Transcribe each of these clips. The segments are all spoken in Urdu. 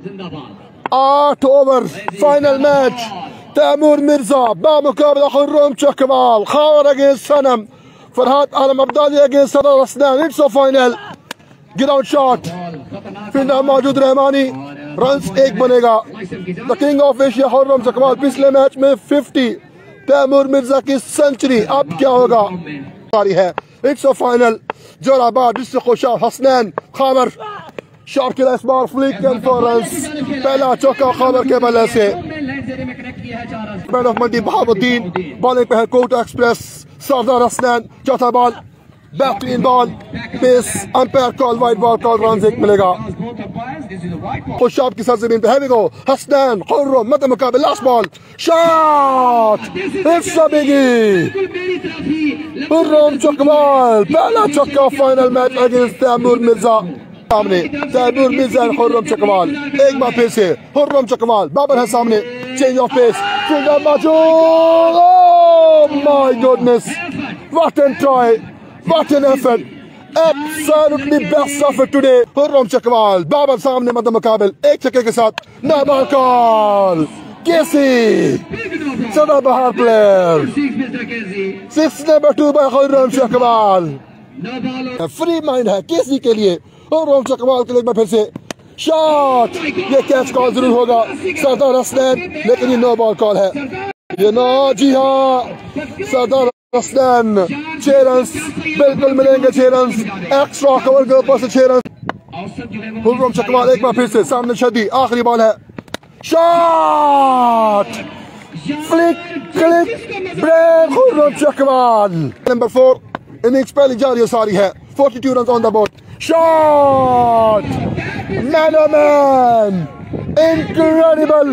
آٹھ over final match Taimur Mirza بمقابلة Khurram Shakmal Khawar against Sanam Farhad Alam Abdali against صدر رسنان it's a final. Ground shot fielder موجود رحمانی. رنز ایک بنے گا. The king of Asia Khurram Shakmal پچھلے میچ میں ففٹی تیمور مرزا کی سنچری اب کیا ہوگا؟ ہے. It's a final Jauharabad district Khushab Hasnain خامر شارك الاسمار فليكن فورنس بلا تشوكا خابر كمال اسي مان اوف مندي بحاب الدين. بالك بها كوتا اكسبرس. سردار اسنان جاتا بال. باكلين ball base. Umpire call wide ball call رانزيك ملقا خشاب كي سرزمين بهاميغو حسنان. قرر مدى مقابل. لاست بال. شات السبيجي حرم تشوك بال. بلا تشوكا فاينل مات اجنس تامور مرزا سامنے، تیمور مرزا خرم چکمال۔ ایک بار پھر سے خرم چکمال۔ بابر ہے سامنے۔ چینج آف پیس فنگر موجود Oh my goodness! What a try! What an effort! Absolutely best effort today. Khurram Chakmal. Babar سامنے مد مقابل۔ ایک چکے کے ساتھ۔ نابال کال کیسی؟ صدا بہار player six number two by Khurram Chakmal. Free mind ہے۔ کیسی کے لیے؟ خرم چکمال کے لیے میں پھر سے شاٹ! یہ کیچ کال ضرور ہوگا۔ سردار حسنین، لیکن یہ نو بال کال ہے۔ یہ نو جی ہاں۔ سردار حسنین، چھ رنس بالکل ملیں گے چھ رنس ایکسٹرا کور کے اوپر سے چھ رنس خرم چکمال ایک بار پھر سے سامنے شدی۔ آخری بال ہے۔ Shot! Flick, click, break. Khurram Chakmal number four innings پہلی جاری ساری ہے۔ 42 runs on the board Shot! Man oh man! Incredible!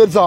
Mirza.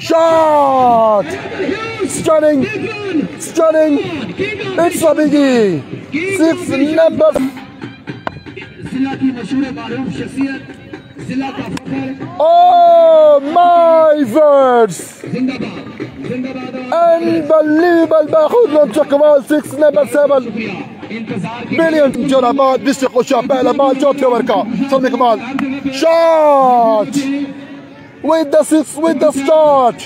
Shot! Stunning! Stunning! It's a biggie! Six number! Oh my words! زندہ باد زندہ باد Unbelievable باخذ چکوال 6 نمبر 7 انتظار کے بليون جرابات ڈسٹرک خوشا پہلا بال چوتھے اوور کا سامنے کمال shot with the six with the start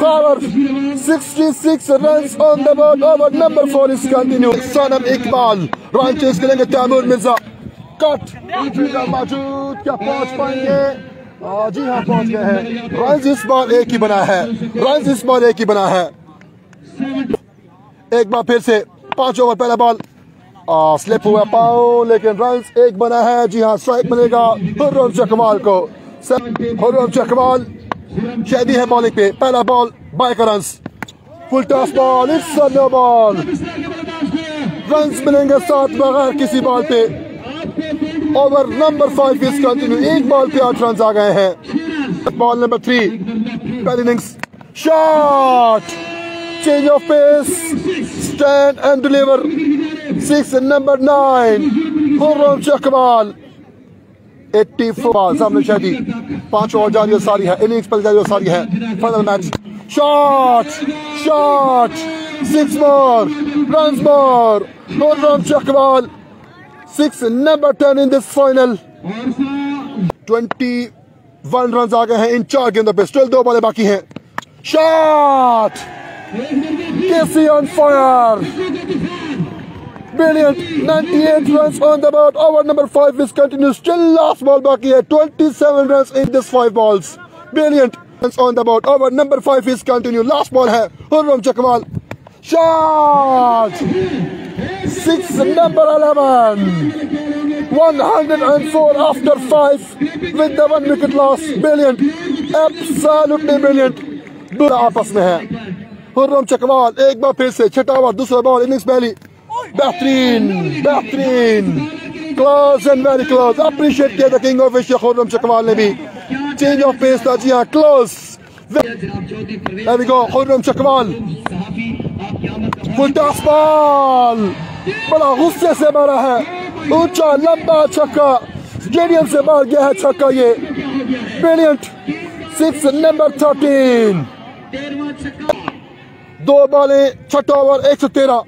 Khabar 66 runs on the board over number 4 is continued Sanam Iqbal run chase کریں گے تیمور مرزا کٹ فیلڈر موجود کیا جی ہاں پہنچ گئے ہیں۔ رنز اس بار ایک ہی بنا ہے۔ رنز اس بار ایک ہی بنا ہے۔ ایک بار پھر سے پانچ اوور پہلا بال۔ سلپ ہوا پاؤ، لیکن رنز ایک بنا ہے۔ جی ہاں سٹرائک ملے گا حرم چکمال کو۔ حرم چکمال شہدی ہے بالنگ پہ۔ پہلا بال بائی کا runs. Full toss ball it's a no ball. Runs ملیں گے ساتھ بغیر کسی بال پہ۔ Over number five is continue ایک بال پہ آٹھ رنز آ گئے ہیں بال نمبر تھری پہلی innings shot change of pace stand and deliver six number nine Khurram Chakmal eighty four ball سامنے شہدی پانچ اوور جاری اور ساری ہے اننگس پہلے جاری اور ساری ہے final match shot shot six more runs more Khurram Chakmal six number 10 in this final. 21 runs are gone in four games but still two balls are left shot! Casey on fire! Brilliant! 98 runs on the board. Our number 5 is continuous. Still last ball back here 27 runs in this 5 balls. Brilliant! Runs on the board. Our number 5 is continue last ball here Hurram Chakwal shot! six number 11 104 after five. With the one wicket loss. Brilliant. Absolutely brilliant. دور آپس میں ہے حرم چکوال ایک بار پھر سے چھٹا اوور دوسرا بال اننگز پہلی بہترین بہترین close and very close appreciate کیا تھا king of Asia Khurram Chakwal نے بھی چینج آف پیس تھا جی ہاں کلوز گو چکوال گلداس بال بڑا غصے سے مارا ہے۔ اونچا لمبا چھکا۔ اسٹیڈیم سے مار گیا ہے چھکا یہ۔ بریلینٹ سکس نمبر تھرٹین دو بالیں چھٹا اوور ایک سو تیرہ۔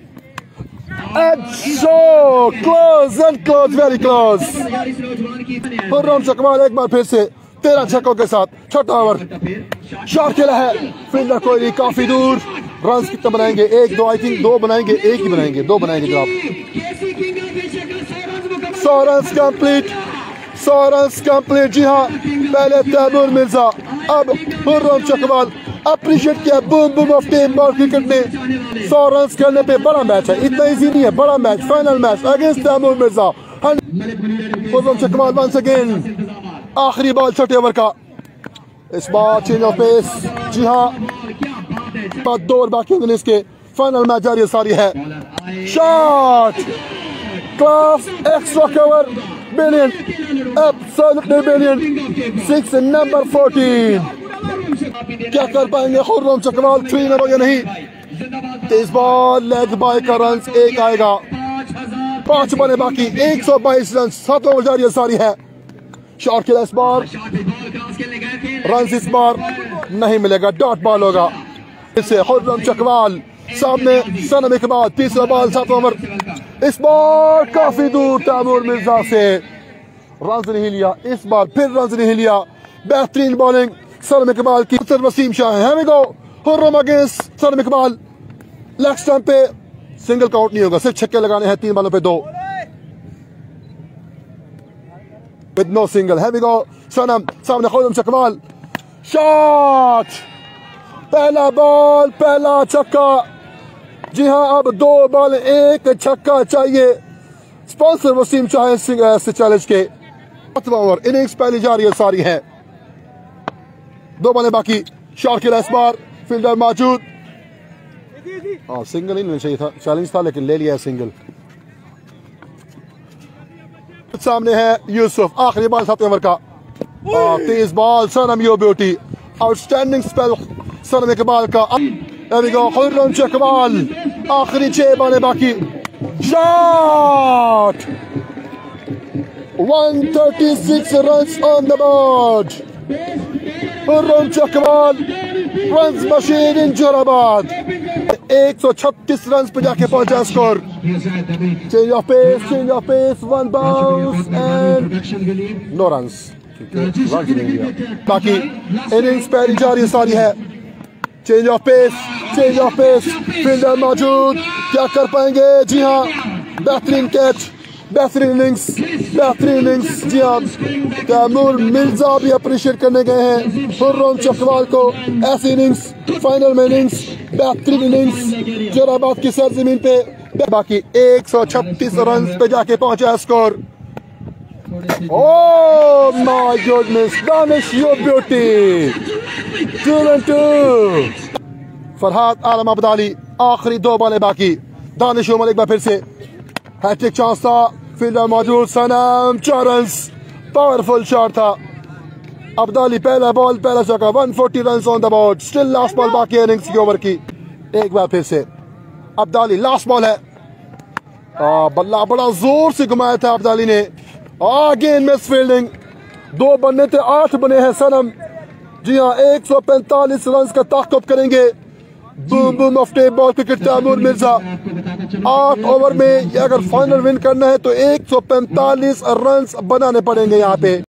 Close and close very close پرام شکمال ایک بار پھر سے تیرہ چھکوں کے ساتھ چھٹا اوور۔ شاٹ کھیلا ہے۔ فیلڈر کوئلی کافی دور۔ رنز کتنے بنائیں گے، ایک دو آئی تھنک دو بنائیں گے، ایک ہی بنائیں گے، دو بنائیں گے جناب۔ سو رنز کمپلیٹ، سو رنز کمپلیٹ۔ جی ہاں پہلے تیمور مرزا، اب مرم چکوال۔ اپریشیٹ کیا، بوم بوم آف ٹیم بار کرکٹ میں سو رنز کرنے پہ بڑا میچ ہے، اتنا ایزی نہیں ہے، بڑا match final match against Taimur Mirza. مرم Chakwal once again آخری بال چھٹے اوور کا۔ اس بار چینج آف پیس جی ہاں بعد دور باقی ہونے کے فائنل میں جاری ساری ہے۔ Shot! Class extra cover brilliant absolutely brilliant six number fourteen کیا کر پائیں گے خرم چکوال؟ تھری نمبر یا نہیں۔ تیز بال لیگ بائی کا رنس ایک آئے گا۔ پانچ بنے باقی۔ ایک سو بائیس رنس سات اوور جاری ساری ہے۔ شاٹ کھیلا اس بار۔ رنس اس بار نہیں ملے گا۔ ڈاٹ بال ہوگا۔ سے خرم چکوال، سامنے سنم اقبال، تیسرا بال سات اوور اس بار کافی دور تیمور مرزا سے رنز نہیں لیا۔ اس بار پھر رنز نہیں لیا۔ بہترین بالنگ سنم اقبال کی۔ سر وسیم شاہ ہے ہمیں گو۔ Khurram against Sanam Iqbal. Leg stump پہ سنگل کاؤنٹ نہیں ہوگا۔ صرف چھکے لگانے ہیں، تین بالوں پہ دو۔ With no single. Here we go. سنم سامنے خودم چکوال۔ شاٹ! پہلا بال، پہلا چھکا۔ جی ہاں اب دو بال، ایک چھکا چاہیے۔ اسپانسر وسیم چاہے سے چیلنج کے۔ ساتواں اوور اننگز پہلی جاری ہے، ساری ہے دو بالیں باقی۔ شاٹ کھیلا اس بار فیلڈر موجود۔ ہاں سنگل ہی نہیں چاہیے تھا۔ چیلنج تھا، لیکن لے لیا ہے سنگل سامنے ہے یوسف، آخری بال سات اوور کا۔ تیز ball, Sanam you beauty. Outstanding sir میں اقبال کا خرم چکمال آخری چھ بانے باقی shot 136 runs on the board. Khurram Chakmal runs machine انجر آباد ایک سو چھتیس رنز پہ جا کے پہنچا score change of pace change of pace one bounce and know runs باقی اننگز پہلی جاری ساری ہے change of pace change of pace fielder موجود کیا کر پائیں گے جی ہاں بہترین کیچ بہترین اننگز بہترین اننگز جی ہاں تیمور مرزا بھی اپریشیٹ کرنے گئے ہیں خرم چکوال کو ایسی اننگز فائنل میں اننگز بہترین اننگز جراباد کی سرزمین پہ باقی ایک سو چھتیس رنز پہ جا کے پہنچا score Oh my goodness, Danish, your beauty. Two and two. Farhat Alam Abdali آخری دو بالیں باقی دانش عمر ایک بار پھر سے ہیٹرک چانس تھا فیلڈر موجود سنم چارنس پاورفل شاٹ تھا عبدالی پہلا بال پہلا چکا 140 runs on the board still last ball باقی اننگز کی اوور کی ایک بار پھر سے عبدالی لاسٹ بال ہے بلہ بڑا زور سے گھمایا تھا عبدالی نے آگین مس فیلڈنگ۔ دو بننے تھے آٹھ بنے ہیں سنم جی ہاں ایک سو پینتالیس رنز کا تعاقب کریں گے۔ جی۔ بوم بوم افٹے بال کرکٹ تیمور مرزا۔ آٹھ اوور میں اگر فائنل ون کرنا ہے تو ایک سو پینتالیس رنز بنانے پڑیں گے یہاں پہ۔